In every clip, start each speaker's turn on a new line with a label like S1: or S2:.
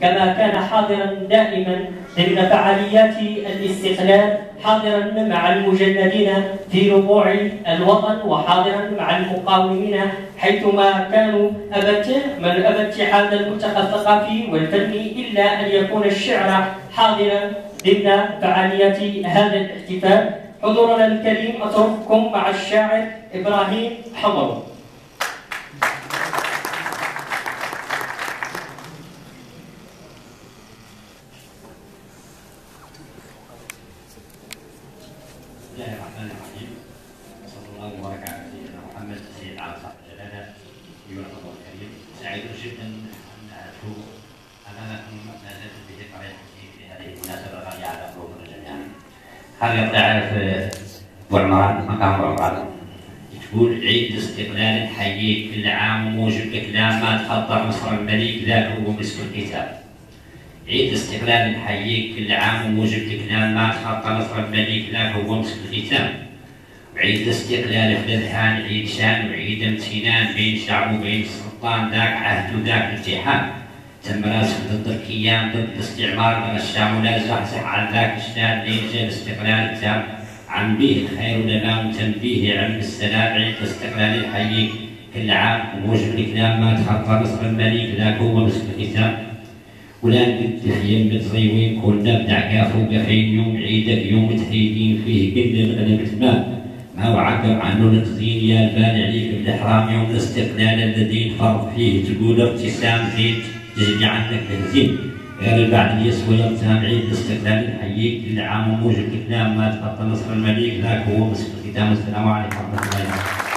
S1: كما كان حاضرا دائما ضمن فعاليات الاستقلال حاضرا مع المجندين في ربوع الوطن وحاضرا مع المقاومين حيثما كانوا أبت من أبى اتحاد الملتقى الثقافي والفني إلا أن يكون الشعر حاضرا ضمن فعاليات هذا الاحتفال. حضورنا الكريم أترككم مع الشاعر إبراهيم حمرو
S2: الرحيم. وصلى الله وبارك على سيدنا محمد سيد على صاحب الجلالة ايها الاخوه الكريم. سعيد جدا أن ادعو أمامكم نازلت به طريقتي في هذه المناسبة الغاليه على قلوبنا جميعا. هذه تعرف بوعمران مقام بوعمران تقول عيد الاستقلال نحييك كل عام وموجب لك ما تخطر نصر الملك ذاك هو مسك الكتاب. عيد الاستقلال نحييك كل عام وموجب الكلام ما تخطى نصر الملك لا هو مسك الختام وعيد الاستقلال في الاذهان عيد شان وعيد امتنان بين شعب وبين السلطان ذاك عهد وذاك امتحان تم راسم ضد الكيان ضد الاستعمار من الشام ولا زحزح عن ذاك الشان جاء الاستقلال التام عن به الخير والامام تنبيه علم السلام. عيد الاستقلال نحييك كل عام وموجب الكلام ما تخطى نصر الملك ذاك هو مسك الختام. ولا نقد في يم تصيوين كنا بدع كافو قفين يوم عيدك يوم تحيدين فيه قلنا الغنم تمام. وعبر عنه نقزين يا البال عليك بالاحرام يوم الاستقلال الذي فرض فيه تقول ابتسام زين تجني عنك بنزين غير بعد يسوى يوم عيد الاستقلال نحييك كل عام وموجب الكلام ما تخطى نصر الملك ذاك هو مسك الختام. السلام عليكم ورحمة الله وبركاته.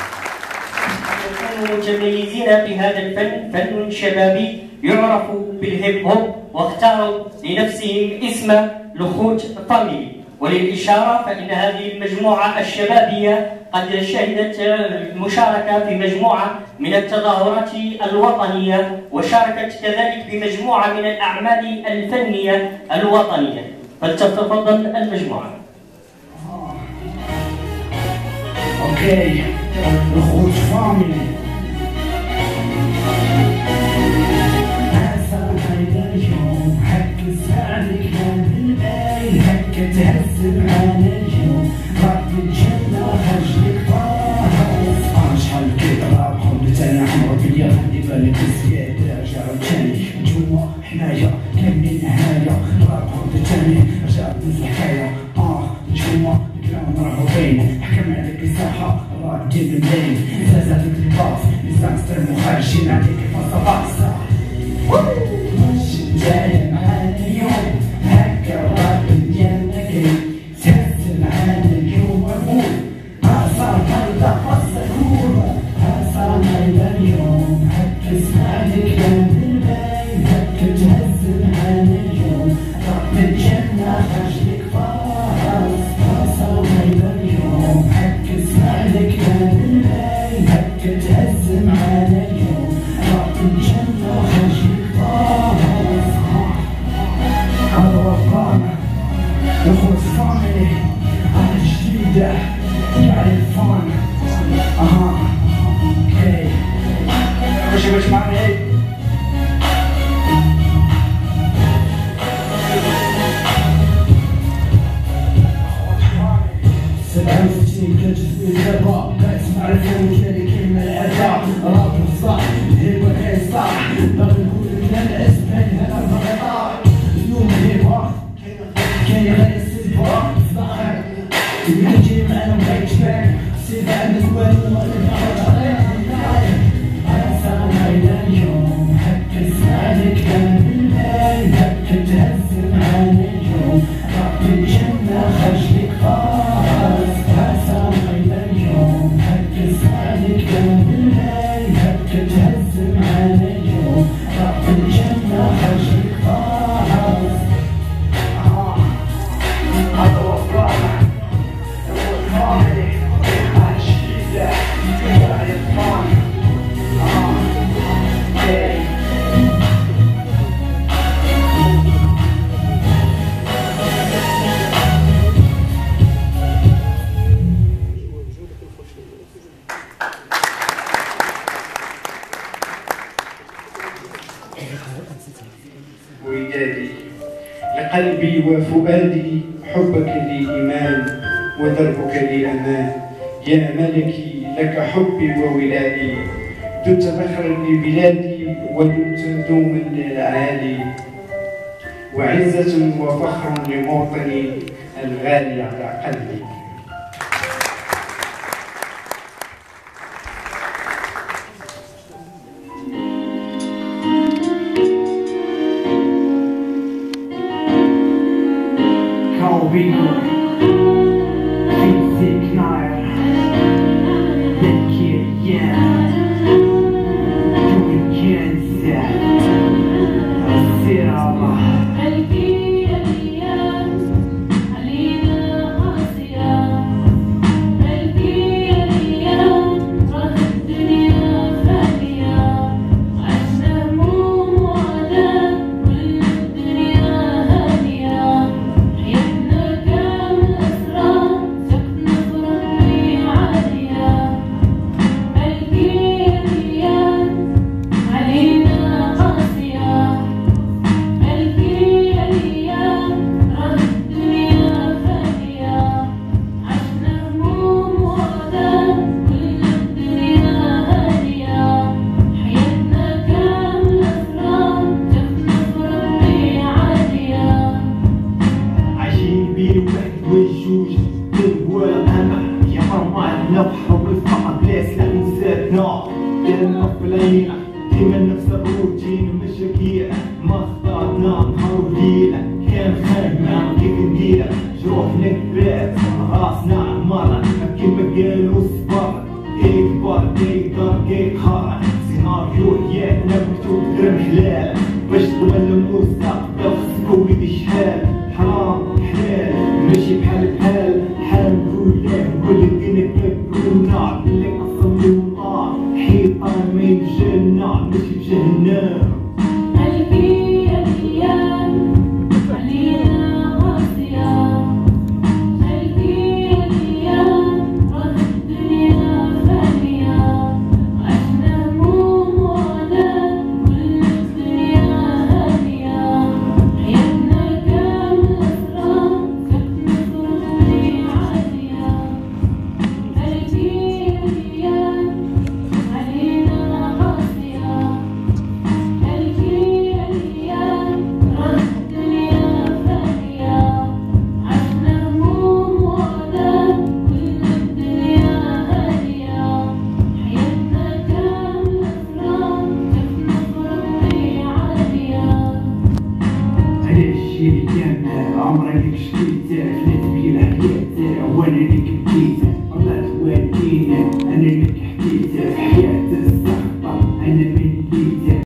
S1: متميزين في هذا الفن فن شبابي يعرف بالهيب هوب واختاروا لنفسهم اسم لخوت Family. وللإشارة فإن هذه المجموعة الشبابية قد شهدت المشاركة في مجموعة من التظاهرات الوطنية وشاركت كذلك بمجموعة من الأعمال الفنية الوطنية. فلتتفضل المجموعة.
S3: OK. الخوت Family جوا حماية. كان النهاية راب خدت تاني رجع نزل الحكاية جوا الكلام مرحبا بين. حكم عليك الساحة راب جيب الليل زازات الباص لسان سترم وخارجين عليك فصا
S4: chegou de
S3: maré. قلبي وفؤادي حبك لي إيمان ودربك لي أمان. يا ملكي لك حبي وولادي. دمت فخرا لبلادي ودمت دوما للعالي. وعزة وفخر لموطني الغالي على قلبي.
S4: will دايما نفس الروتين من الشكية ما اخترت نعم حوليلة كان خير نعم كيف نديرة جروح نكبات راسنا عمارة هكي مجال وصبارة كيك بار كيك دار خارة سيناريو حياتنا مكتوب درم حلال باش تضمن المستقبل خصك وليدي شحال حرام حلال ماشي بحال بحال.